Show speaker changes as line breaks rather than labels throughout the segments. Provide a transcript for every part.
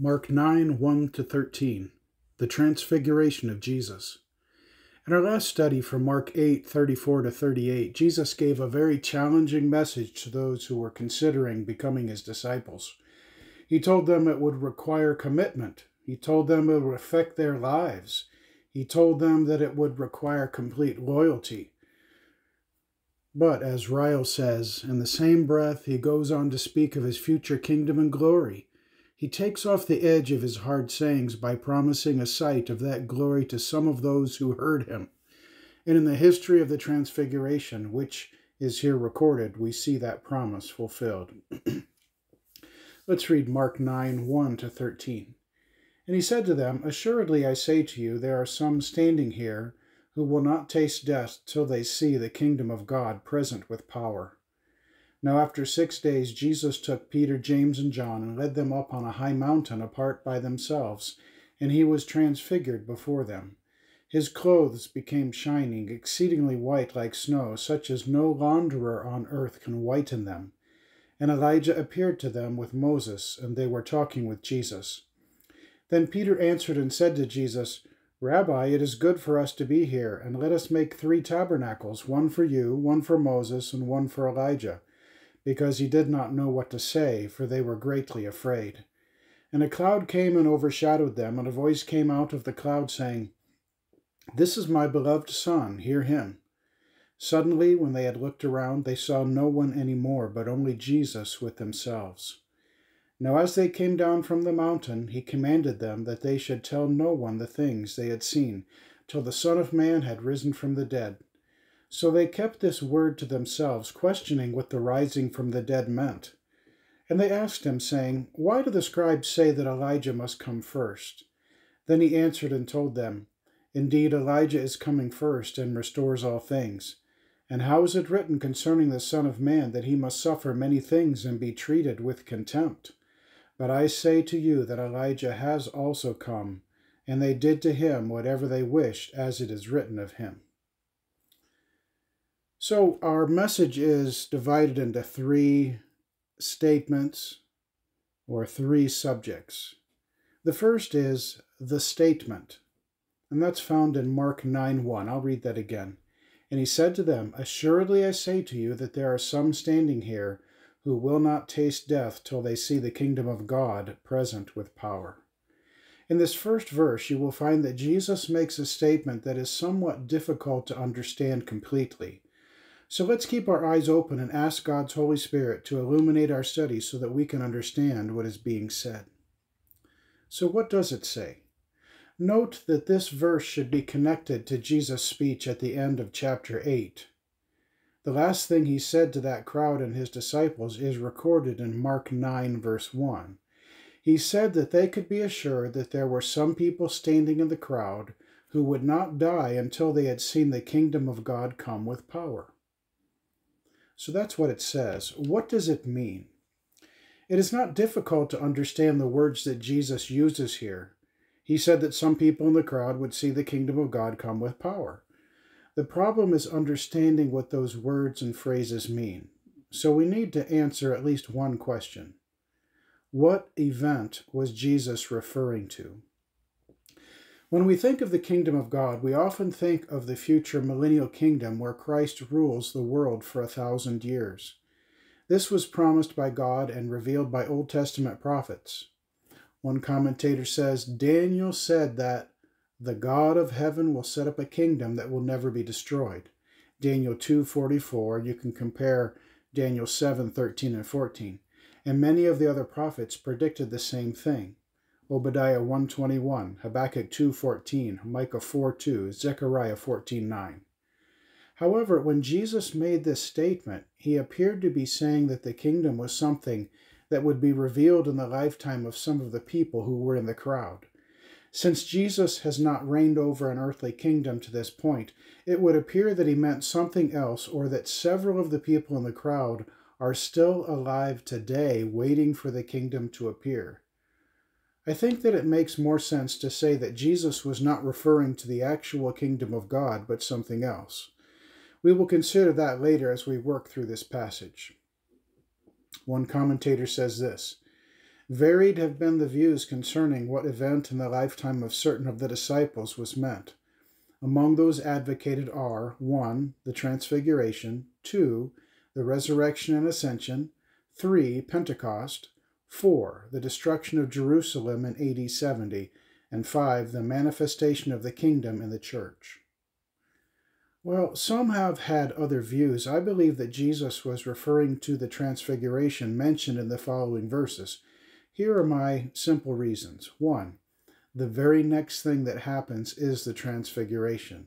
Mark 9 1 to 13, the Transfiguration of Jesus. In our last study from Mark 8 34 to 38, Jesus gave a very challenging message to those who were considering becoming his disciples. He told them it would require commitment, he told them it would affect their lives, he told them that it would require complete loyalty. But as Ryle says, in the same breath, he goes on to speak of his future kingdom and glory he takes off the edge of his hard sayings by promising a sight of that glory to some of those who heard him. And in the history of the Transfiguration, which is here recorded, we see that promise fulfilled. Let's read Mark 9 1 to 13. And he said to them, Assuredly I say to you, there are some standing here who will not taste death till they see the kingdom of God present with power. Now, after six days, Jesus took Peter, James, and John and led them up on a high mountain apart by themselves, and he was transfigured before them. His clothes became shining, exceedingly white like snow, such as no launderer on earth can whiten them. And Elijah appeared to them with Moses, and they were talking with Jesus. Then Peter answered and said to Jesus, Rabbi, it is good for us to be here, and let us make three tabernacles, one for you, one for Moses, and one for Elijah because he did not know what to say, for they were greatly afraid. And a cloud came and overshadowed them, and a voice came out of the cloud, saying, This is my beloved Son, hear him. Suddenly, when they had looked around, they saw no one any more, but only Jesus with themselves. Now, as they came down from the mountain, he commanded them that they should tell no one the things they had seen, till the Son of Man had risen from the dead. So they kept this word to themselves, questioning what the rising from the dead meant. And they asked him, saying, Why do the scribes say that Elijah must come first? Then he answered and told them, Indeed, Elijah is coming first and restores all things. And how is it written concerning the Son of Man that he must suffer many things and be treated with contempt? But I say to you that Elijah has also come, and they did to him whatever they wished, as it is written of him. So our message is divided into three statements or three subjects. The first is the statement, and that's found in Mark 9 1. I'll read that again. And he said to them, Assuredly I say to you that there are some standing here who will not taste death till they see the kingdom of God present with power. In this first verse, you will find that Jesus makes a statement that is somewhat difficult to understand completely. So let's keep our eyes open and ask God's Holy Spirit to illuminate our study so that we can understand what is being said. So, what does it say? Note that this verse should be connected to Jesus' speech at the end of chapter 8. The last thing he said to that crowd and his disciples is recorded in Mark 9, verse 1. He said that they could be assured that there were some people standing in the crowd who would not die until they had seen the kingdom of God come with power. So that's what it says. What does it mean? It is not difficult to understand the words that Jesus uses here. He said that some people in the crowd would see the kingdom of God come with power. The problem is understanding what those words and phrases mean. So we need to answer at least one question. What event was Jesus referring to? When we think of the kingdom of God, we often think of the future millennial kingdom where Christ rules the world for a thousand years. This was promised by God and revealed by Old Testament prophets. One commentator says Daniel said that the God of heaven will set up a kingdom that will never be destroyed. Daniel 2:44, you can compare Daniel 7:13 and 14. And many of the other prophets predicted the same thing. Obadiah 121, Habakkuk 2:14, Micah 4:2, Zechariah 14:9. However, when Jesus made this statement, he appeared to be saying that the kingdom was something that would be revealed in the lifetime of some of the people who were in the crowd. Since Jesus has not reigned over an earthly kingdom to this point, it would appear that he meant something else or that several of the people in the crowd are still alive today waiting for the kingdom to appear. I think that it makes more sense to say that Jesus was not referring to the actual kingdom of God, but something else. We will consider that later as we work through this passage. One commentator says this Varied have been the views concerning what event in the lifetime of certain of the disciples was meant. Among those advocated are 1. The Transfiguration, 2. The Resurrection and Ascension, 3. Pentecost, 4. The destruction of Jerusalem in AD 70, and 5. The manifestation of the kingdom in the church. Well, some have had other views. I believe that Jesus was referring to the transfiguration mentioned in the following verses. Here are my simple reasons. One, the very next thing that happens is the transfiguration.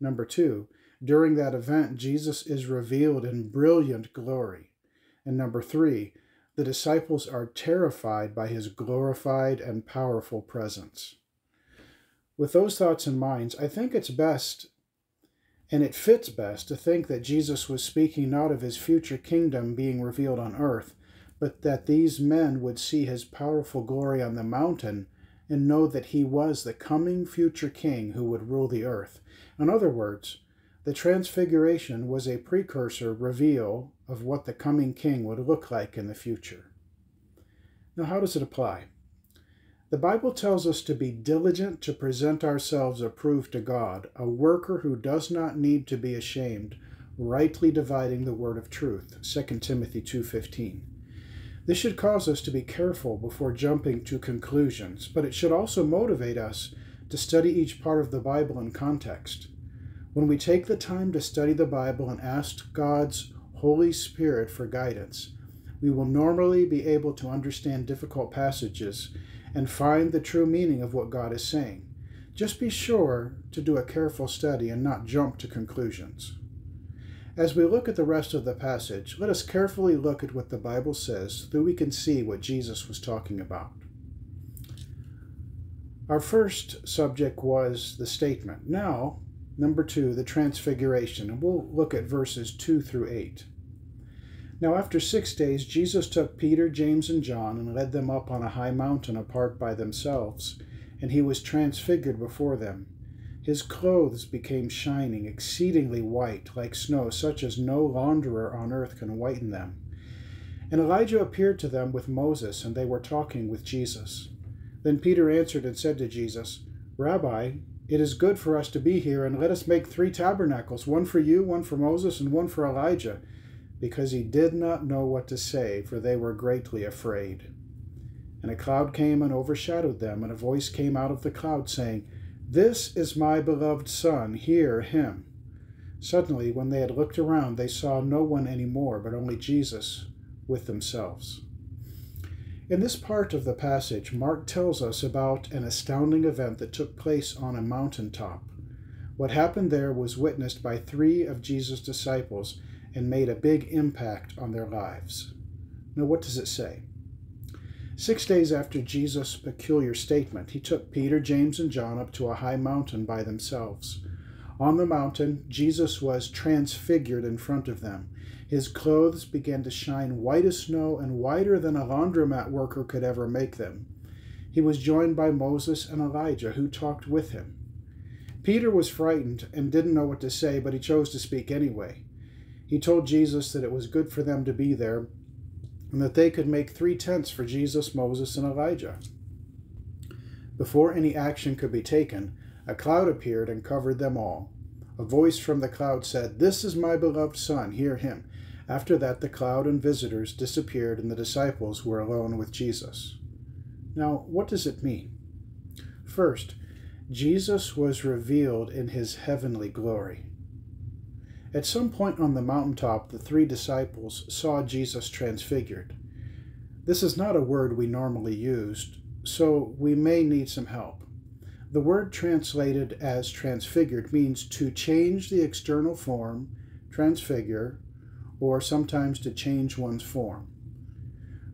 Number two, during that event, Jesus is revealed in brilliant glory. And number three, the disciples are terrified by his glorified and powerful presence. With those thoughts in mind, I think it's best and it fits best to think that Jesus was speaking not of his future kingdom being revealed on earth, but that these men would see his powerful glory on the mountain and know that he was the coming future king who would rule the earth. In other words, the transfiguration was a precursor reveal of what the coming king would look like in the future. Now, how does it apply? The Bible tells us to be diligent to present ourselves approved to God, a worker who does not need to be ashamed, rightly dividing the word of truth. 2 Timothy 2:15. This should cause us to be careful before jumping to conclusions, but it should also motivate us to study each part of the Bible in context. When we take the time to study the Bible and ask God's Holy Spirit for guidance, we will normally be able to understand difficult passages and find the true meaning of what God is saying. Just be sure to do a careful study and not jump to conclusions. As we look at the rest of the passage, let us carefully look at what the Bible says so we can see what Jesus was talking about. Our first subject was the statement. Now, number two, the transfiguration. And we'll look at verses 2 through 8. Now, after six days, Jesus took Peter, James, and John and led them up on a high mountain apart by themselves, and he was transfigured before them. His clothes became shining, exceedingly white, like snow, such as no launderer on earth can whiten them. And Elijah appeared to them with Moses, and they were talking with Jesus. Then Peter answered and said to Jesus, Rabbi, it is good for us to be here, and let us make three tabernacles one for you, one for Moses, and one for Elijah, because he did not know what to say, for they were greatly afraid. And a cloud came and overshadowed them, and a voice came out of the cloud, saying, this is my beloved Son, hear him. Suddenly, when they had looked around, they saw no one any more, but only Jesus with themselves. In this part of the passage, Mark tells us about an astounding event that took place on a mountaintop. What happened there was witnessed by three of Jesus' disciples and made a big impact on their lives. Now, what does it say? Six days after Jesus' peculiar statement, he took Peter, James, and John up to a high mountain by themselves. On the mountain, Jesus was transfigured in front of them. His clothes began to shine white as snow and whiter than a laundromat worker could ever make them. He was joined by Moses and Elijah, who talked with him. Peter was frightened and didn't know what to say, but he chose to speak anyway. He told Jesus that it was good for them to be there and that they could make three tents for Jesus, Moses, and Elijah. Before any action could be taken, a cloud appeared and covered them all. A voice from the cloud said, This is my beloved Son, hear him. After that, the cloud and visitors disappeared, and the disciples were alone with Jesus. Now, what does it mean? First, Jesus was revealed in his heavenly glory. At some point on the mountaintop, the three disciples saw Jesus transfigured. This is not a word we normally use, so we may need some help. The word translated as transfigured means to change the external form, transfigure, or sometimes to change one's form.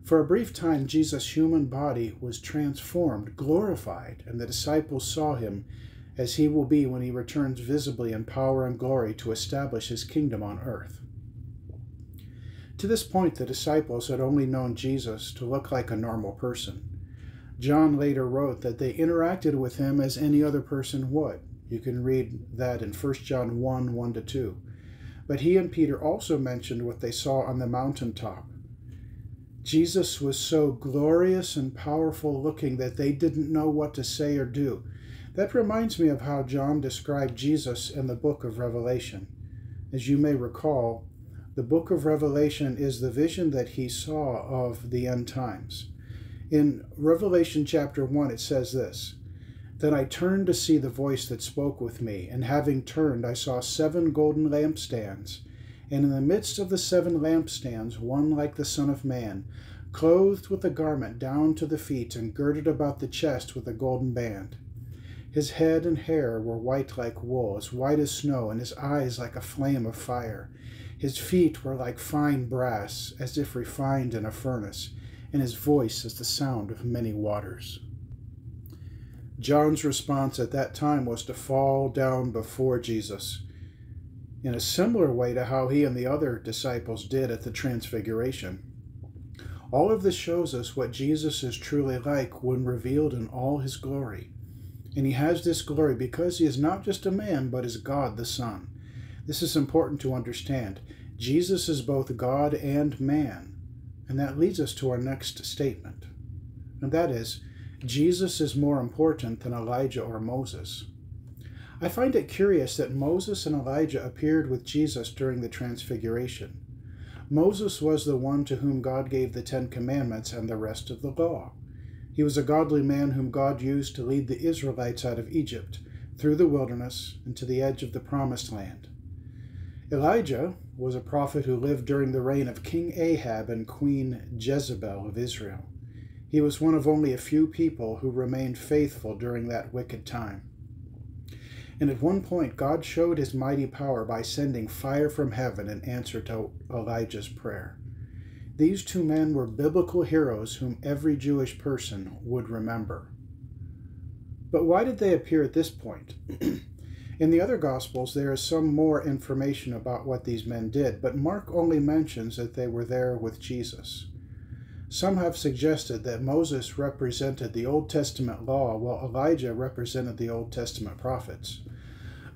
For a brief time, Jesus' human body was transformed, glorified, and the disciples saw him as he will be when he returns visibly in power and glory to establish his kingdom on earth. To this point, the disciples had only known Jesus to look like a normal person. John later wrote that they interacted with him as any other person would. You can read that in 1 John 1 1 to 2. But he and Peter also mentioned what they saw on the mountaintop. Jesus was so glorious and powerful looking that they didn't know what to say or do. That reminds me of how John described Jesus in the book of Revelation. As you may recall, the book of Revelation is the vision that he saw of the end times. In Revelation chapter 1, it says this Then I turned to see the voice that spoke with me, and having turned, I saw seven golden lampstands and in the midst of the seven lampstands one like the Son of Man, clothed with a garment down to the feet, and girded about the chest with a golden band. His head and hair were white like wool, as white as snow, and his eyes like a flame of fire. His feet were like fine brass, as if refined in a furnace, and his voice as the sound of many waters. John's response at that time was to fall down before Jesus in a similar way to how he and the other disciples did at the Transfiguration. All of this shows us what Jesus is truly like when revealed in all his glory. And he has this glory because he is not just a man, but is God the Son. This is important to understand. Jesus is both God and man. And that leads us to our next statement. And that is, Jesus is more important than Elijah or Moses. I find it curious that Moses and Elijah appeared with Jesus during the Transfiguration. Moses was the one to whom God gave the Ten Commandments and the rest of the law. He was a godly man whom God used to lead the Israelites out of Egypt, through the wilderness, and to the edge of the Promised Land. Elijah was a prophet who lived during the reign of King Ahab and Queen Jezebel of Israel. He was one of only a few people who remained faithful during that wicked time. And at one point, God showed his mighty power by sending fire from heaven in answer to Elijah's prayer. These two men were biblical heroes whom every Jewish person would remember. But why did they appear at this point? In the other Gospels, there is some more information about what these men did, but Mark only mentions that they were there with Jesus. Some have suggested that Moses represented the Old Testament law while Elijah represented the Old Testament prophets.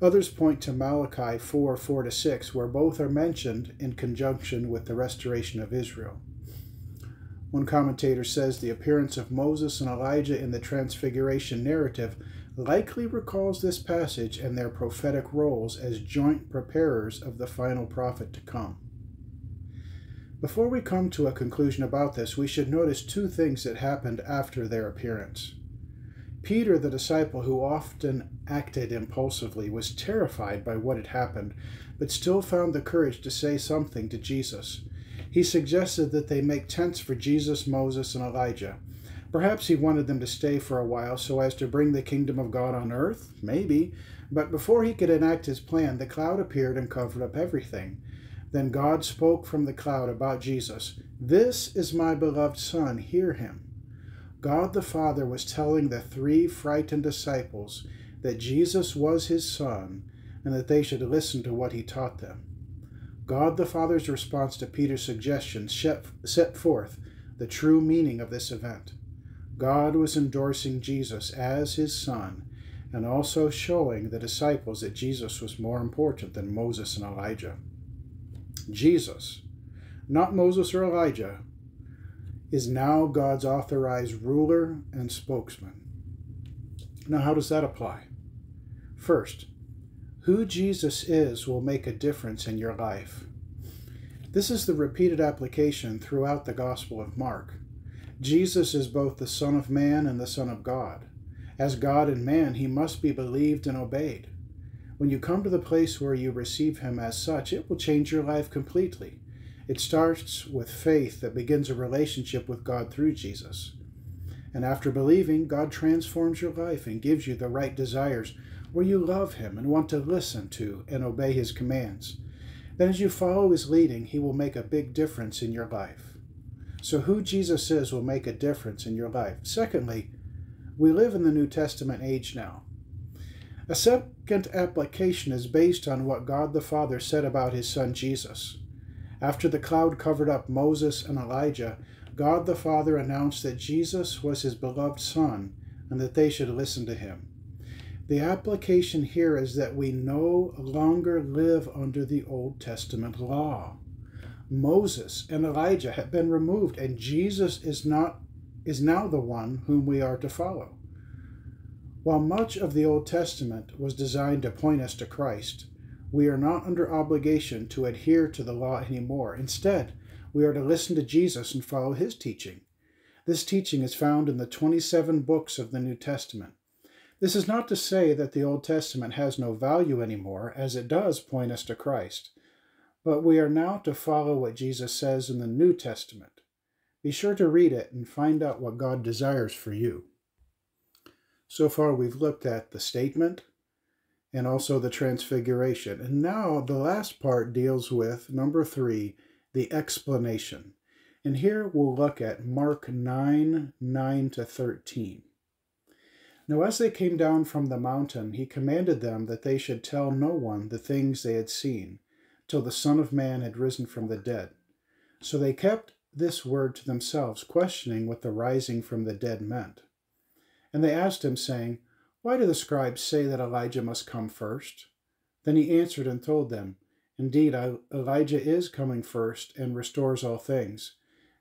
Others point to Malachi 4 4 to 6, where both are mentioned in conjunction with the restoration of Israel. One commentator says the appearance of Moses and Elijah in the Transfiguration narrative likely recalls this passage and their prophetic roles as joint preparers of the final prophet to come. Before we come to a conclusion about this, we should notice two things that happened after their appearance. Peter, the disciple who often acted impulsively, was terrified by what had happened, but still found the courage to say something to Jesus. He suggested that they make tents for Jesus, Moses, and Elijah. Perhaps he wanted them to stay for a while so as to bring the kingdom of God on earth? Maybe. But before he could enact his plan, the cloud appeared and covered up everything. Then God spoke from the cloud about Jesus This is my beloved Son, hear him. God the Father was telling the three frightened disciples that Jesus was his Son and that they should listen to what he taught them. God the Father's response to Peter's suggestion set forth the true meaning of this event. God was endorsing Jesus as his Son and also showing the disciples that Jesus was more important than Moses and Elijah. Jesus, not Moses or Elijah, is now God's authorized ruler and spokesman. Now, how does that apply? First, who Jesus is will make a difference in your life. This is the repeated application throughout the Gospel of Mark. Jesus is both the Son of Man and the Son of God. As God and man, he must be believed and obeyed. When you come to the place where you receive Him as such, it will change your life completely. It starts with faith that begins a relationship with God through Jesus. And after believing, God transforms your life and gives you the right desires where you love Him and want to listen to and obey His commands. Then, as you follow His leading, He will make a big difference in your life. So, who Jesus is will make a difference in your life. Secondly, we live in the New Testament age now. A second application is based on what God the Father said about his son Jesus. After the cloud covered up Moses and Elijah, God the Father announced that Jesus was his beloved Son and that they should listen to him. The application here is that we no longer live under the Old Testament law. Moses and Elijah have been removed, and Jesus is not is now the one whom we are to follow. While much of the Old Testament was designed to point us to Christ, we are not under obligation to adhere to the law anymore. Instead, we are to listen to Jesus and follow his teaching. This teaching is found in the 27 books of the New Testament. This is not to say that the Old Testament has no value anymore, as it does point us to Christ. But we are now to follow what Jesus says in the New Testament. Be sure to read it and find out what God desires for you. So far, we've looked at the statement and also the transfiguration. And now the last part deals with number three, the explanation. And here we'll look at Mark 9 9 to 13. Now, as they came down from the mountain, he commanded them that they should tell no one the things they had seen till the Son of Man had risen from the dead. So they kept this word to themselves, questioning what the rising from the dead meant. And they asked him, saying, Why do the scribes say that Elijah must come first? Then he answered and told them, Indeed, Elijah is coming first and restores all things.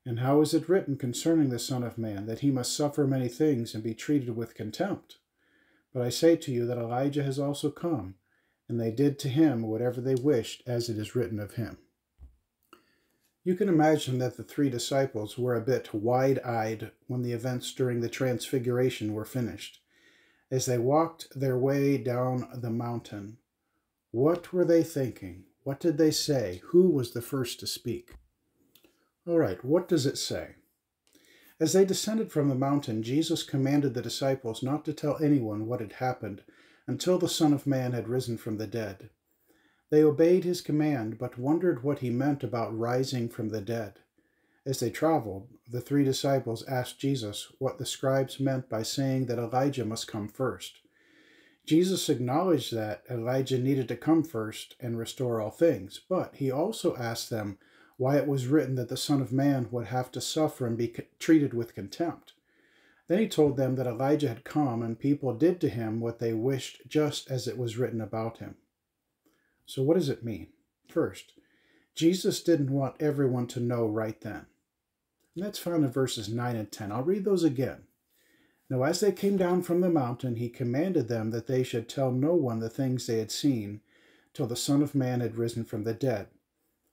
And how is it written concerning the Son of Man, that he must suffer many things and be treated with contempt? But I say to you that Elijah has also come and they did to him whatever they wished, as it is written of him. You can imagine that the three disciples were a bit wide eyed when the events during the Transfiguration were finished. As they walked their way down the mountain, what were they thinking? What did they say? Who was the first to speak? All right, what does it say? As they descended from the mountain, Jesus commanded the disciples not to tell anyone what had happened until the Son of Man had risen from the dead. They obeyed his command, but wondered what he meant about rising from the dead. As they traveled, the three disciples asked Jesus what the scribes meant by saying that Elijah must come first. Jesus acknowledged that Elijah needed to come first and restore all things, but he also asked them why it was written that the Son of Man would have to suffer and be treated with contempt. Then he told them that Elijah had come, and people did to him what they wished, just as it was written about him. So, what does it mean? First, Jesus didn't want everyone to know right then. And that's found in verses 9 and 10. I'll read those again. Now, as they came down from the mountain, he commanded them that they should tell no one the things they had seen till the Son of Man had risen from the dead.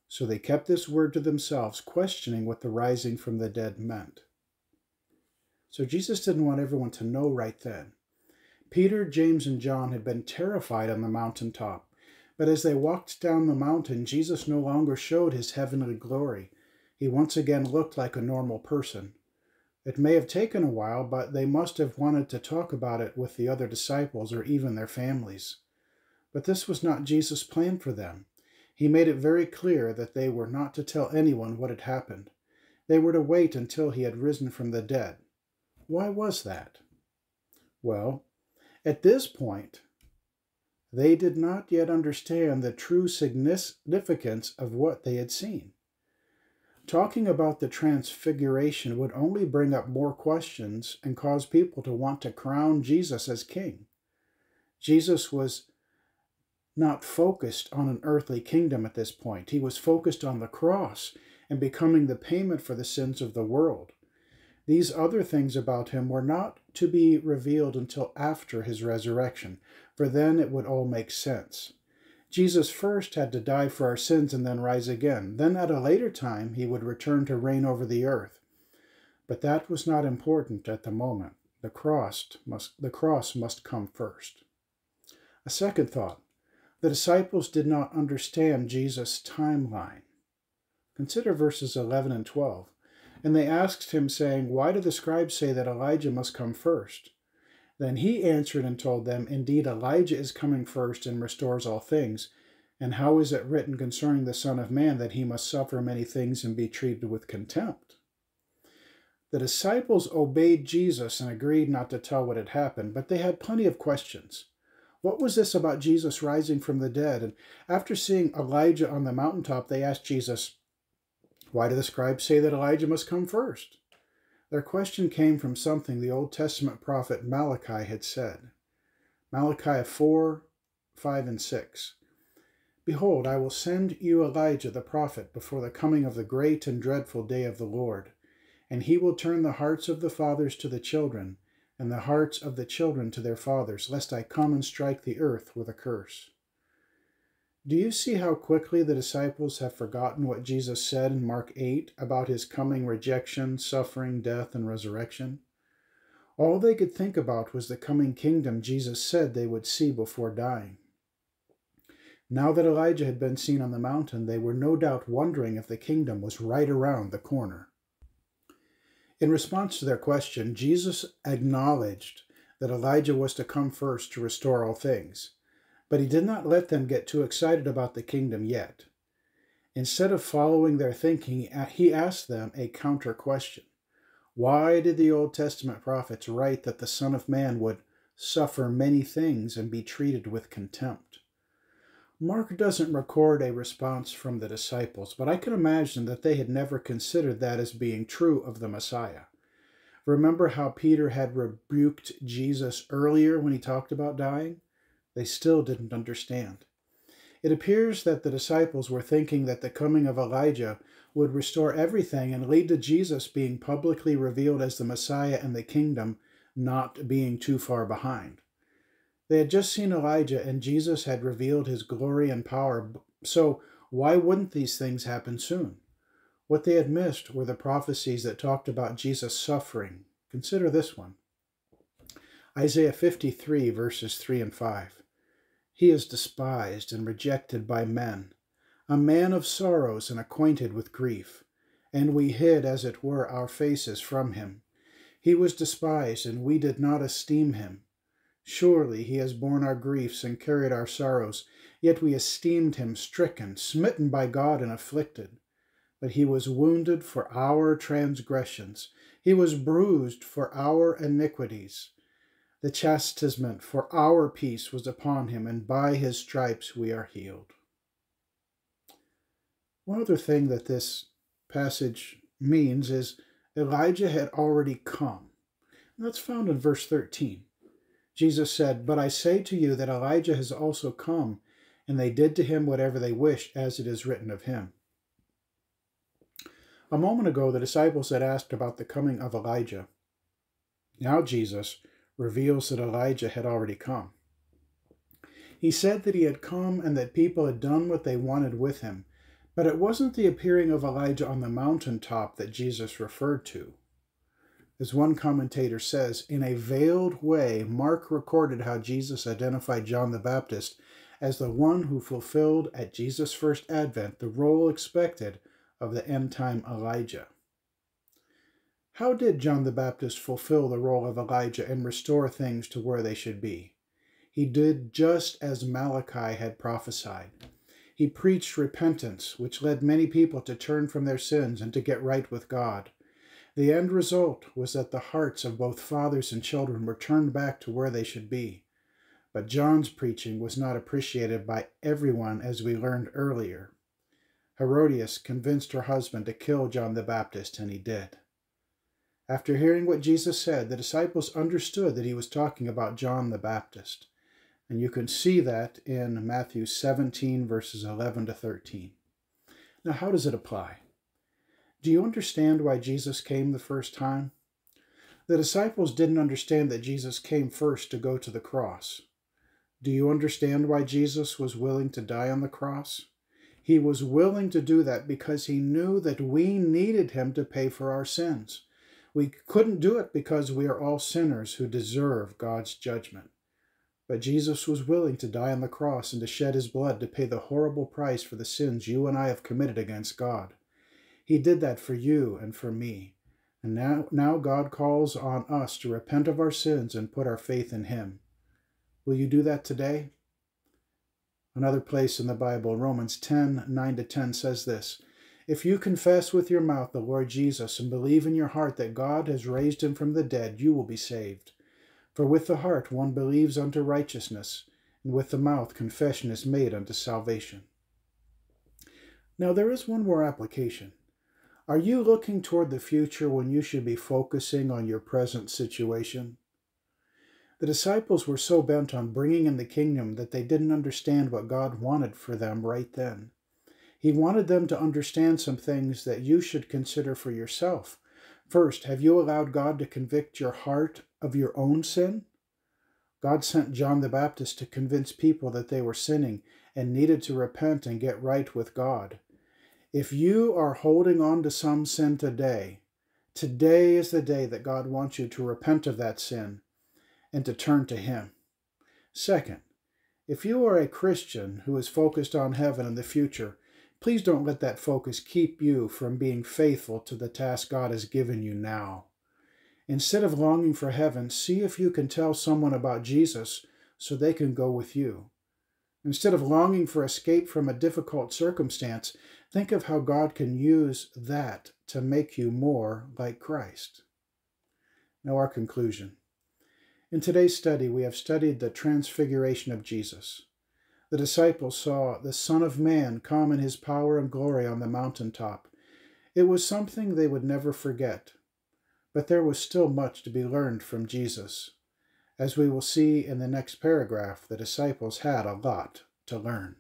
So they kept this word to themselves, questioning what the rising from the dead meant. So Jesus didn't want everyone to know right then. Peter, James, and John had been terrified on the mountaintop, but as they walked down the mountain, Jesus no longer showed his heavenly glory. He once again looked like a normal person. It may have taken a while, but they must have wanted to talk about it with the other disciples or even their families. But this was not Jesus' plan for them. He made it very clear that they were not to tell anyone what had happened. They were to wait until he had risen from the dead. Why was that? Well, at this point, they did not yet understand the true significance of what they had seen. Talking about the transfiguration would only bring up more questions and cause people to want to crown Jesus as king. Jesus was not focused on an earthly kingdom at this point. He was focused on the cross and becoming the payment for the sins of the world. These other things about him were not to be revealed until after his resurrection, for then it would all make sense. Jesus first had to die for our sins and then rise again. Then at a later time he would return to reign over the earth. But that was not important at the moment. The cross must, the cross must come first. A second thought. The disciples did not understand Jesus' timeline. Consider verses 11 and 12. And they asked him, saying, Why do the scribes say that Elijah must come first? Then he answered and told them, Indeed, Elijah is coming first and restores all things. And how is it written concerning the Son of Man that he must suffer many things and be treated with contempt? The disciples obeyed Jesus and agreed not to tell what had happened, but they had plenty of questions. What was this about Jesus rising from the dead? And after seeing Elijah on the mountaintop, they asked Jesus, why do the scribes say that Elijah must come first? Their question came from something the Old Testament prophet Malachi had said. Malachi 4, 5, and 6. Behold, I will send you Elijah the prophet before the coming of the great and dreadful day of the Lord. And he will turn the hearts of the fathers to the children, and the hearts of the children to their fathers, lest I come and strike the earth with a curse. Do you see how quickly the disciples have forgotten what Jesus said in Mark 8 about his coming rejection, suffering, death, and resurrection? All they could think about was the coming kingdom Jesus said they would see before dying. Now that Elijah had been seen on the mountain, they were no doubt wondering if the kingdom was right around the corner. In response to their question, Jesus acknowledged that Elijah was to come first to restore all things, but he did not let them get too excited about the kingdom yet. Instead of following their thinking, he asked them a counter question. Why did the Old Testament prophets write that the Son of Man would suffer many things and be treated with contempt? Mark doesn't record a response from the disciples, but I can imagine that they had never considered that as being true of the Messiah. Remember how Peter had rebuked Jesus earlier when he talked about dying? They still didn't understand. It appears that the disciples were thinking that the coming of Elijah would restore everything and lead to Jesus being publicly revealed as the Messiah and the kingdom not being too far behind. They had just seen Elijah, and Jesus had revealed his glory and power. So, why wouldn't these things happen soon? What they had missed were the prophecies that talked about Jesus suffering. Consider this one Isaiah 53, verses 3 and 5. He is despised and rejected by men, a man of sorrows and acquainted with grief, and we hid, as it were, our faces from him. He was despised, and we did not esteem him. Surely he has borne our griefs and carried our sorrows, yet we esteemed him stricken, smitten by God, and afflicted. But he was wounded for our transgressions, he was bruised for our iniquities. The chastisement for our peace was upon him, and by his stripes we are healed. One other thing that this passage means is Elijah had already come. And that's found in verse 13. Jesus said, But I say to you that Elijah has also come, and they did to him whatever they wished, as it is written of him. A moment ago, the disciples had asked about the coming of Elijah. Now Jesus reveals that Elijah had already come. He said that he had come and that people had done what they wanted with him, but it wasn't the appearing of Elijah on the mountaintop that Jesus referred to. As one commentator says, in a veiled way, Mark recorded how Jesus identified John the Baptist as the one who fulfilled at Jesus' first advent the role expected of the end time Elijah. How did John the Baptist fulfill the role of Elijah and restore things to where they should be? He did just as Malachi had prophesied. He preached repentance, which led many people to turn from their sins and to get right with God. The end result was that the hearts of both fathers and children were turned back to where they should be. But John's preaching was not appreciated by everyone, as we learned earlier. Herodias convinced her husband to kill John the Baptist, and he did. After hearing what Jesus said, the disciples understood that he was talking about John the Baptist. And you can see that in Matthew 17, verses 11 to 13. Now, how does it apply? Do you understand why Jesus came the first time? The disciples didn't understand that Jesus came first to go to the cross. Do you understand why Jesus was willing to die on the cross? He was willing to do that because he knew that we needed him to pay for our sins. We couldn't do it because we are all sinners who deserve God's judgment. But Jesus was willing to die on the cross and to shed his blood to pay the horrible price for the sins you and I have committed against God. He did that for you and for me. And now, now God calls on us to repent of our sins and put our faith in Him. Will you do that today? Another place in the Bible, Romans 10 9 to 10 says this If you confess with your mouth the Lord Jesus and believe in your heart that God has raised him from the dead, you will be saved. For with the heart one believes unto righteousness, and with the mouth confession is made unto salvation. Now there is one more application. Are you looking toward the future when you should be focusing on your present situation? The disciples were so bent on bringing in the kingdom that they didn't understand what God wanted for them right then. He wanted them to understand some things that you should consider for yourself. First, have you allowed God to convict your heart of your own sin? God sent John the Baptist to convince people that they were sinning and needed to repent and get right with God. If you are holding on to some sin today, today is the day that God wants you to repent of that sin and to turn to Him. Second, if you are a Christian who is focused on heaven and the future, please don't let that focus keep you from being faithful to the task God has given you now. Instead of longing for heaven, see if you can tell someone about Jesus so they can go with you. Instead of longing for escape from a difficult circumstance, think of how God can use that to make you more like Christ. Now, our conclusion. In today's study, we have studied the transfiguration of Jesus. The disciples saw the Son of Man come in his power and glory on the mountaintop. It was something they would never forget. But there was still much to be learned from Jesus. As we will see in the next paragraph, the disciples had a lot to learn.